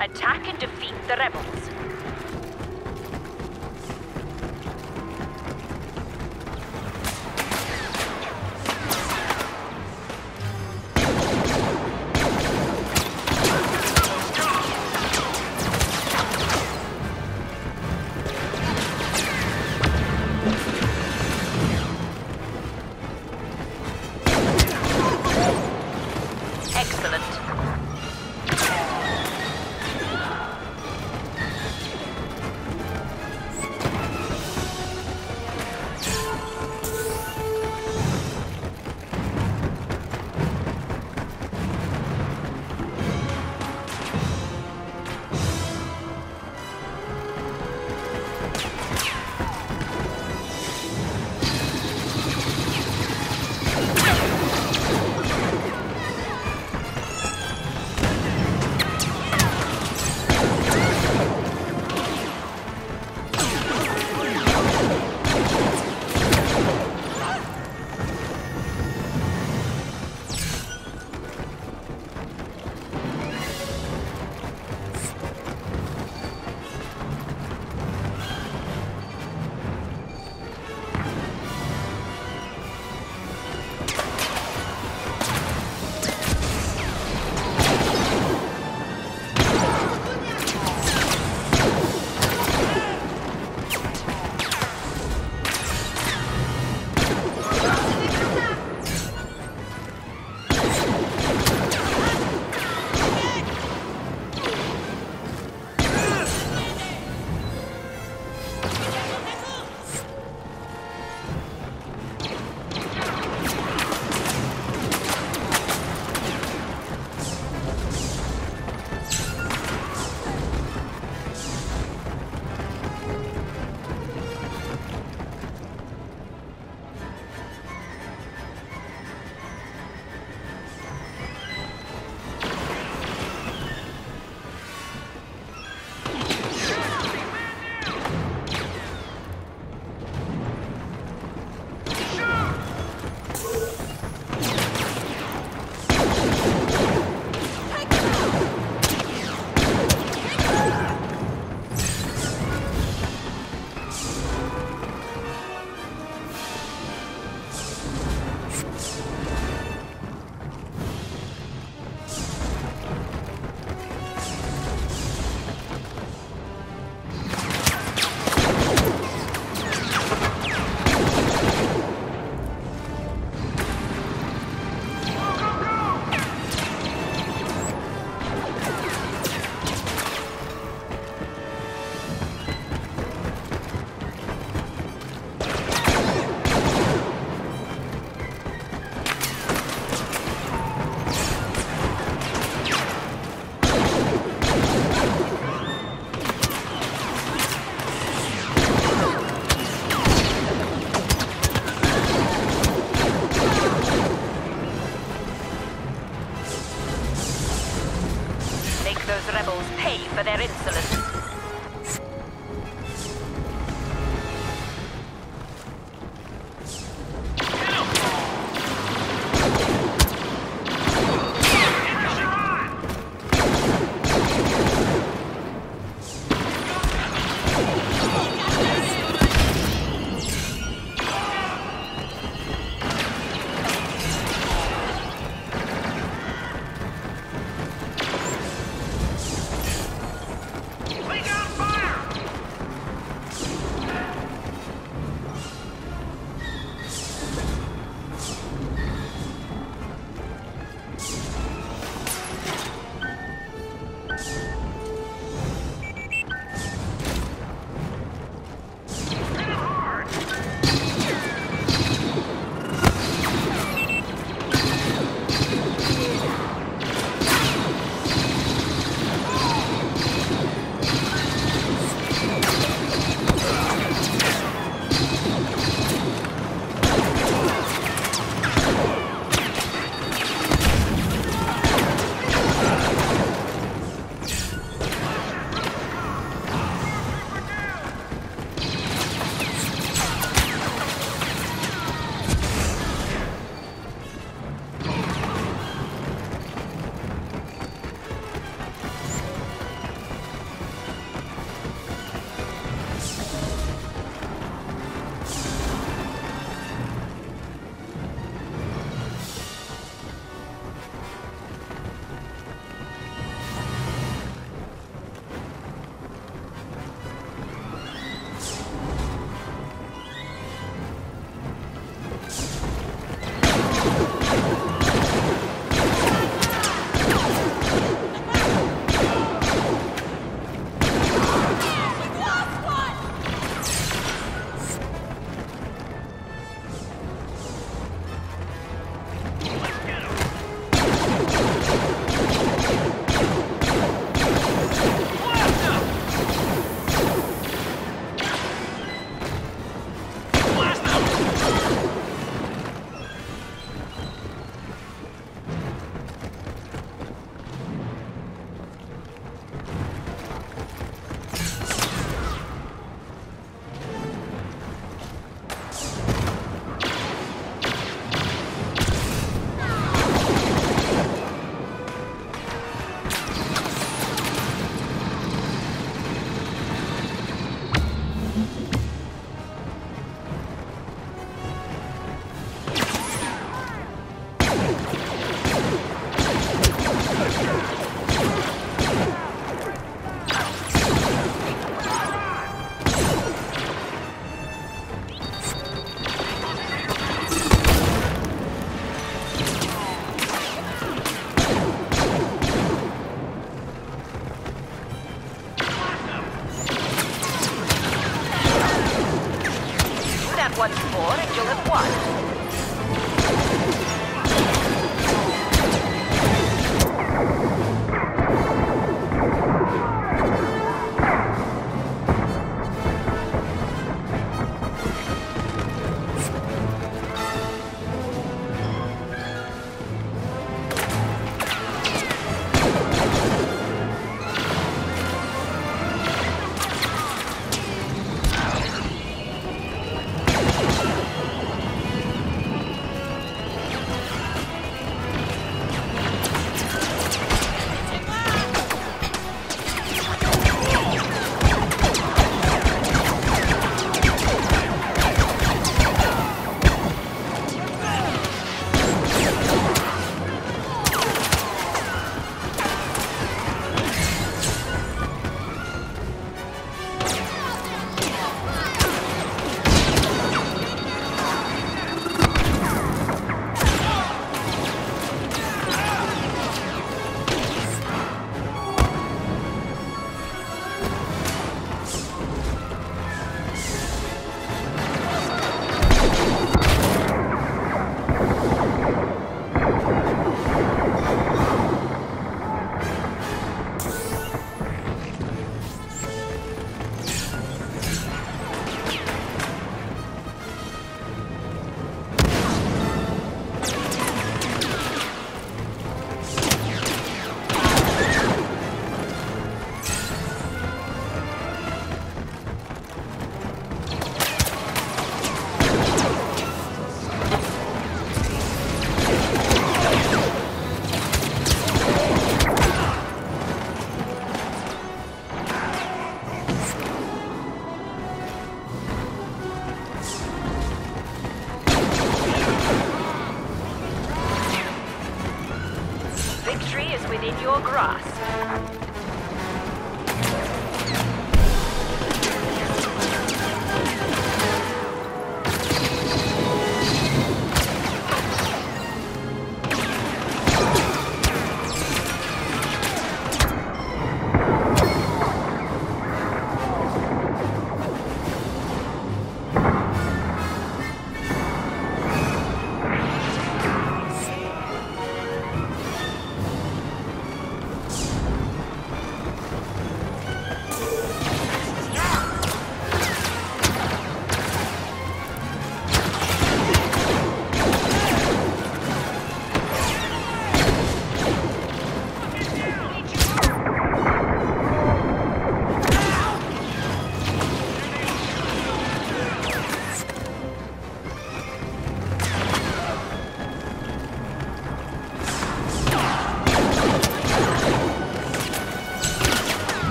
Attack and defeat the rebels. those rebels pay for their insolence.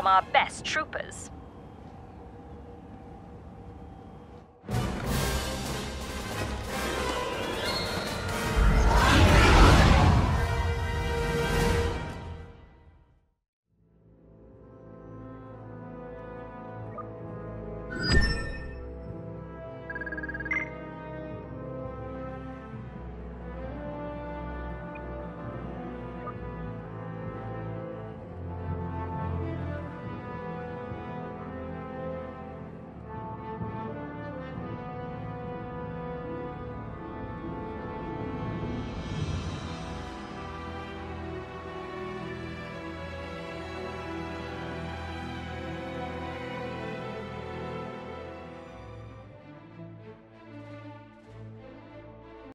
From our best troopers.